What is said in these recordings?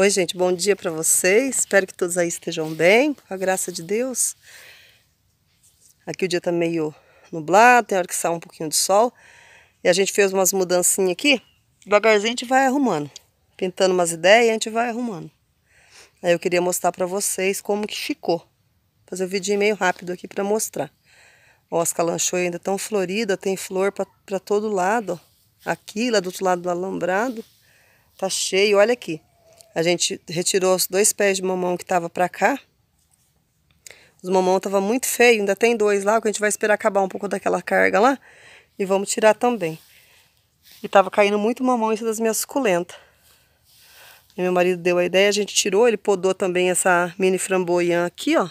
Oi, gente, bom dia para vocês. Espero que todos aí estejam bem, com a graça de Deus. Aqui o dia tá meio nublado, tem hora que sai um pouquinho de sol. E a gente fez umas mudancinhas aqui. Devagarzinho a gente vai arrumando. Pintando umas ideias a gente vai arrumando. Aí eu queria mostrar para vocês como que ficou. Fazer um vídeo meio rápido aqui para mostrar. Ó, as calanchoas ainda estão floridas, tem flor para todo lado. Ó. Aqui, lá do outro lado do alambrado. Tá cheio, olha aqui. A gente retirou os dois pés de mamão que tava para cá. Os mamão tava muito feio, ainda tem dois lá, que a gente vai esperar acabar um pouco daquela carga lá. E vamos tirar também. E tava caindo muito mamão cima das minhas suculentas. E meu marido deu a ideia, a gente tirou, ele podou também essa mini framboian aqui, ó.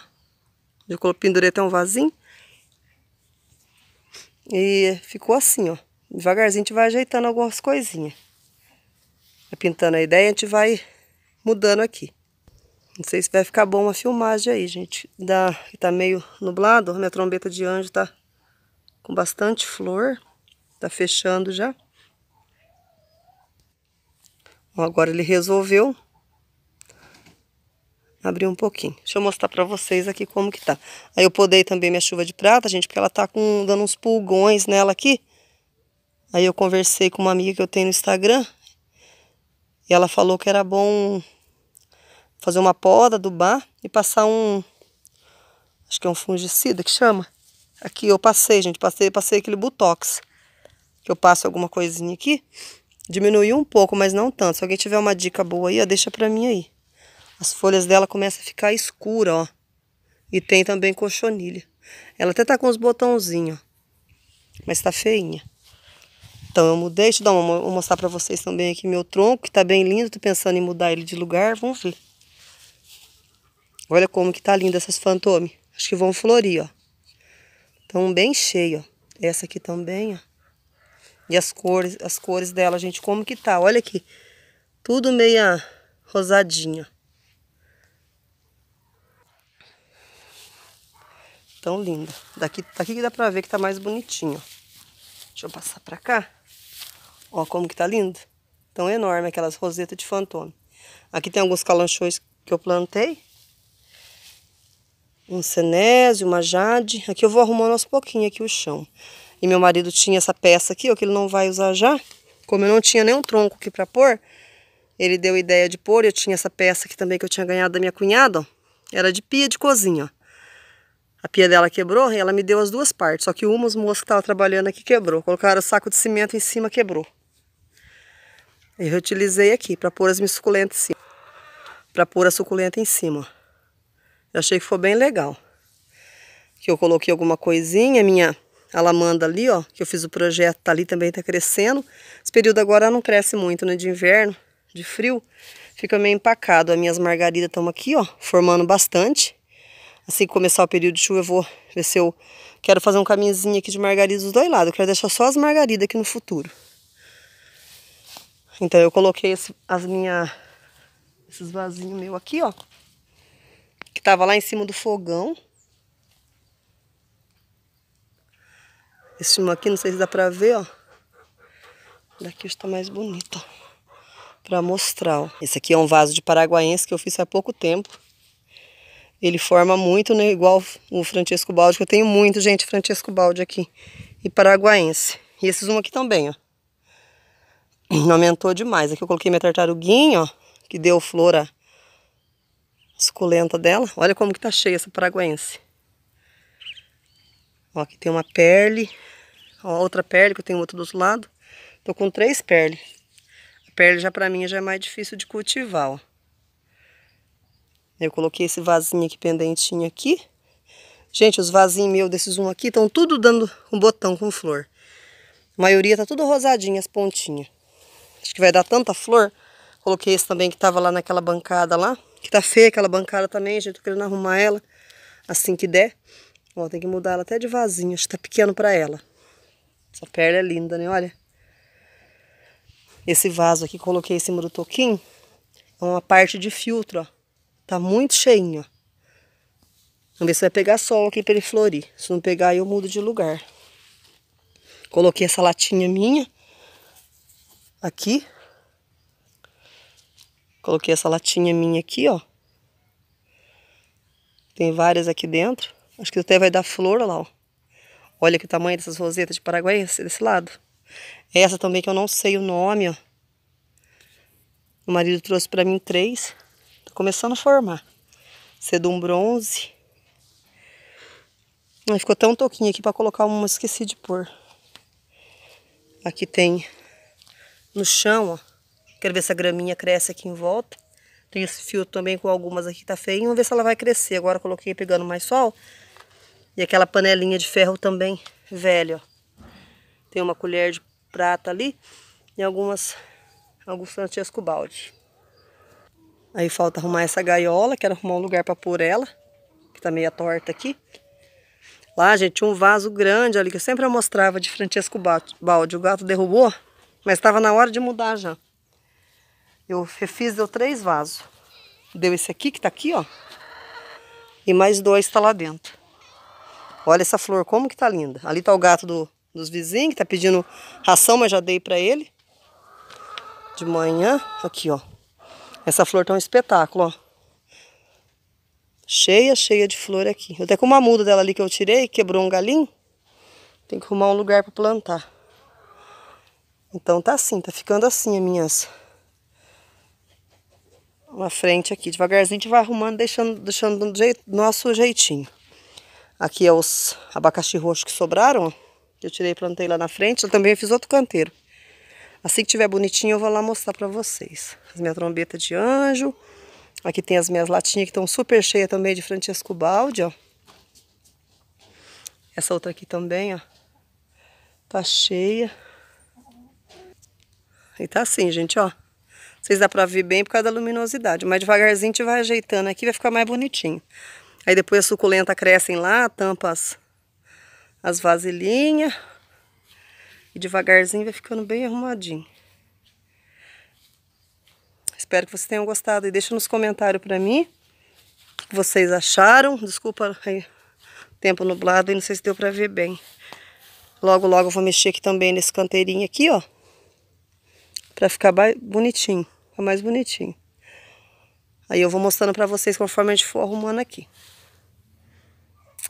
Eu pendurei até um vasinho. E ficou assim, ó. Devagarzinho a gente vai ajeitando algumas coisinhas. Vai pintando a ideia, a gente vai mudando aqui. Não sei se vai ficar bom a filmagem aí, gente. Dá, tá meio nublado, minha trombeta de anjo tá com bastante flor. Tá fechando já. Agora ele resolveu abrir um pouquinho. Deixa eu mostrar pra vocês aqui como que tá. Aí eu podei também minha chuva de prata, gente, porque ela tá com, dando uns pulgões nela aqui. Aí eu conversei com uma amiga que eu tenho no Instagram. E ela falou que era bom fazer uma poda, adubar e passar um... Acho que é um fungicida que chama. Aqui eu passei, gente, passei, passei aquele Botox. Que eu passo alguma coisinha aqui. Diminuiu um pouco, mas não tanto. Se alguém tiver uma dica boa aí, ó, deixa pra mim aí. As folhas dela começam a ficar escura, ó. E tem também cochonilha. Ela até tá com os botãozinhos. Mas tá feinha. Então eu mudei, deixa eu dar uma, vou mostrar pra vocês também aqui meu tronco, que tá bem lindo. Tô pensando em mudar ele de lugar, vamos ver. Olha como que tá linda essas fantôme. Acho que vão florir, ó. Estão bem cheio, ó. Essa aqui também, ó. E as cores, as cores dela, gente, como que tá? Olha aqui. Tudo meia rosadinho. Tão linda. Daqui, daqui que dá pra ver que tá mais bonitinho. Deixa eu passar pra cá. Ó como que tá lindo. Tão enorme aquelas rosetas de fantôme. Aqui tem alguns calanchões que eu plantei. Um cenésio, uma jade. Aqui eu vou arrumando aos pouquinhos aqui o chão. E meu marido tinha essa peça aqui, ó, que ele não vai usar já. Como eu não tinha nenhum tronco aqui para pôr, ele deu ideia de pôr. Eu tinha essa peça aqui também que eu tinha ganhado da minha cunhada, ó. Era de pia de cozinha, ó. A pia dela quebrou e ela me deu as duas partes. Só que uma, os moços que estavam trabalhando aqui quebrou. Colocaram o saco de cimento em cima, quebrou. Eu reutilizei aqui para pôr as minhas suculentas em cima. Para pôr a suculenta em cima. Eu achei que foi bem legal. Que eu coloquei alguma coisinha, minha a lamanda ali, ó, que eu fiz o projeto, tá ali também, tá crescendo. Esse período agora não cresce muito, né, de inverno, de frio, fica meio empacado. As minhas margaridas estão aqui, ó, formando bastante. Assim que começar o período de chuva, eu vou ver se eu quero fazer um caminhozinho aqui de margaridas dos dois lados. Eu quero deixar só as margaridas aqui no futuro. Então eu coloquei esse, as minhas, esses vasinhos meus aqui, ó, que tava lá em cima do fogão. Esse aqui, não sei se dá pra ver, ó. Daqui está mais bonito, ó. Pra mostrar, ó. Esse aqui é um vaso de paraguaense que eu fiz há pouco tempo. Ele forma muito, né? Igual o Francesco Balde, que eu tenho muito, gente, Francesco Balde aqui. E paraguaense. E esses um aqui também, ó. Aumentou demais. Aqui eu coloquei minha tartaruguinha, ó. Que deu flor a suculenta dela. Olha como que tá cheia essa paraguaense. Ó, aqui tem uma perle. Ó, outra perle que eu tenho outro do outro lado. Tô com três perles. A perle já pra mim já é mais difícil de cultivar, ó. Eu coloquei esse vasinho aqui pendentinho aqui. Gente, os vasinhos meus desses um aqui estão tudo dando um botão com flor. A maioria tá tudo rosadinho, as pontinhas. Acho que vai dar tanta flor. Coloquei esse também que tava lá naquela bancada lá. Que tá feia aquela bancada também, gente. Tô querendo arrumar ela assim que der. Ó, tem que mudar ela até de vasinho. Acho que tá pequeno pra ela. Essa perna é linda, né? Olha. Esse vaso aqui, coloquei em cima do toquinho. É uma parte de filtro, ó. Tá muito cheinho, ó. Vamos ver se vai pegar sol aqui pra ele florir. Se não pegar, eu mudo de lugar. Coloquei essa latinha minha. Aqui. Coloquei essa latinha minha aqui, ó. Tem várias aqui dentro. Acho que até vai dar flor, lá, ó. Olha que tamanho dessas rosetas de Paraguai desse lado. Essa também que eu não sei o nome, ó. O marido trouxe pra mim três. Tá começando a formar. Sedum bronze. Ficou tão toquinho aqui pra colocar uma, esqueci de pôr. Aqui tem no chão, ó. Quero ver se a graminha cresce aqui em volta. Tem esse fio também com algumas aqui tá feio. Vamos ver se ela vai crescer. Agora coloquei pegando mais sol. E aquela panelinha de ferro também velha, ó. Tem uma colher de prata ali. E algumas, alguns Francesco balde. Aí falta arrumar essa gaiola. Quero arrumar um lugar para pôr ela. Que tá meio torta aqui. Lá, gente, tinha um vaso grande ali que eu sempre mostrava de Francesco balde. O gato derrubou, mas estava na hora de mudar já. Eu refiz, deu três vasos. Deu esse aqui, que tá aqui, ó. E mais dois tá lá dentro. Olha essa flor, como que tá linda. Ali tá o gato do, dos vizinhos, que tá pedindo ração, mas já dei pra ele. De manhã. Aqui, ó. Essa flor tá um espetáculo, ó. Cheia, cheia de flor aqui. Eu até com uma muda dela ali que eu tirei, quebrou um galinho. Tem que arrumar um lugar pra plantar. Então tá assim, tá ficando assim as minhas uma frente aqui. Devagarzinho a gente vai arrumando, deixando, deixando do jeito, nosso jeitinho. Aqui é os abacaxi roxo que sobraram, que eu tirei e plantei lá na frente. Eu também fiz outro canteiro. Assim que tiver bonitinho eu vou lá mostrar pra vocês. As minhas trombetas de anjo. Aqui tem as minhas latinhas que estão super cheias também de Francesco Baldi, ó. Essa outra aqui também, ó. Tá cheia. E tá assim, gente, ó. Vocês dá pra ver bem por causa da luminosidade. Mas devagarzinho a gente vai ajeitando aqui, vai ficar mais bonitinho. Aí depois a suculenta crescem lá, tampa as, as vasilhinhas. E devagarzinho vai ficando bem arrumadinho. Espero que vocês tenham gostado. E deixa nos comentários pra mim o que vocês acharam. Desculpa aí, tempo nublado e não sei se deu pra ver bem. Logo, logo eu vou mexer aqui também nesse canteirinho aqui, ó. Pra ficar bonitinho, ficar mais bonitinho. Aí eu vou mostrando pra vocês conforme a gente for arrumando aqui.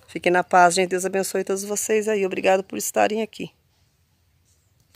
Fiquem na paz, gente. Deus abençoe todos vocês aí. Obrigado por estarem aqui.